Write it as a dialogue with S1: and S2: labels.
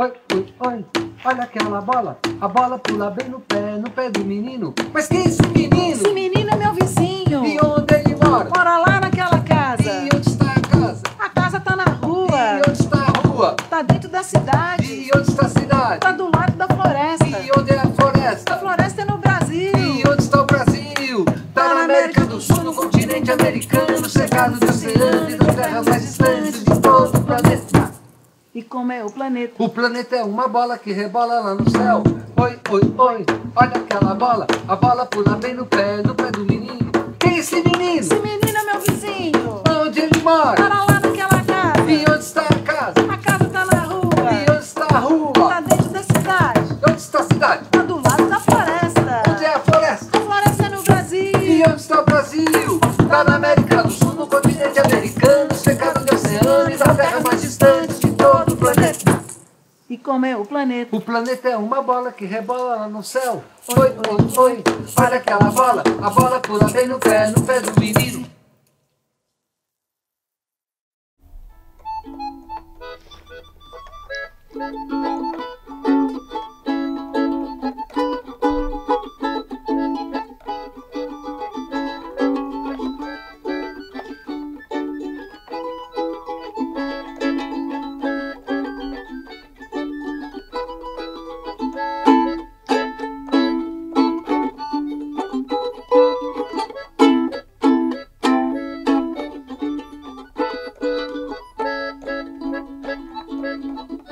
S1: Oi, oi, oi, olha aquela bola. A bola pula bem no pé, no pé do menino. Mas quem é esse menino?
S2: Esse menino é meu vizinho.
S1: E onde ele mora?
S2: Mora lá naquela casa.
S1: E onde está a casa?
S2: A casa tá na rua.
S1: E onde está a rua?
S2: Tá dentro da cidade.
S1: E onde está a cidade?
S2: Tá do lado da floresta.
S1: E onde é a floresta?
S2: A floresta é no Brasil.
S1: E onde está o Brasil? Tá na América do Sul, no continente americano, cercado de oceano E
S2: como é o planeta?
S1: O planeta é uma bola que rebola lá no céu. Oi, oi, oi, olha aquela bola. A bola pula bem no pé, no pé do menino. Quem é esse menino?
S2: Esse menino é meu vizinho.
S1: Onde ele mora?
S2: Mora lá naquela casa.
S1: E onde está a casa?
S2: A casa tá na rua.
S1: E onde está a rua?
S2: Tá dentro da cidade.
S1: Onde está a cidade?
S2: Tá do lado da floresta.
S1: Onde é a floresta?
S2: A floresta é no Brasil.
S1: E onde está o Brasil? Tá na América do Sul, no continente americano, cercado de oceano e das terras mais
S2: E como é o planeta?
S1: O planeta é uma bola que rebola lá no céu. Oi, oi, oi, olha aquela bola. A bola pula bem no pé, no pé do menino.
S3: Thank you.